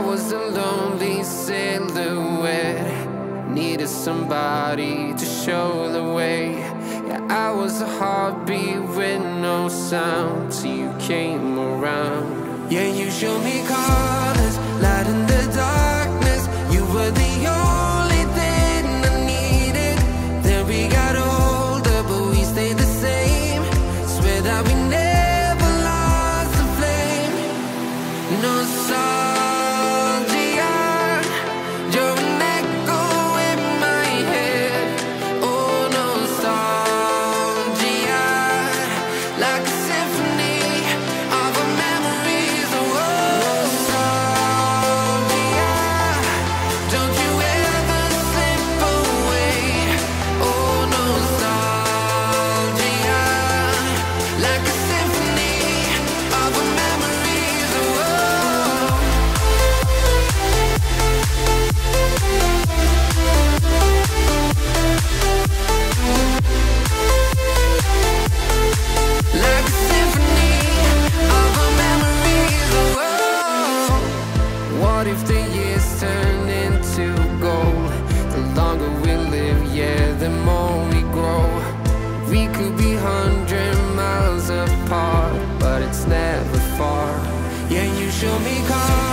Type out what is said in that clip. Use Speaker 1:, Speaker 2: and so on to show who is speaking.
Speaker 1: was a lonely silhouette. Needed somebody to show the way. Yeah, I was a heartbeat with no sound till you came around. Yeah, you showed me colors, light in the darkness. You were the only thing I needed. Then we got older, but we stayed the same. Swear that we never lost the flame. Nostalgia, like what if the years turn into gold? The longer we live, yeah, the more we grow. We could be hundred miles apart, but it's never far. Yeah, you show me. Cars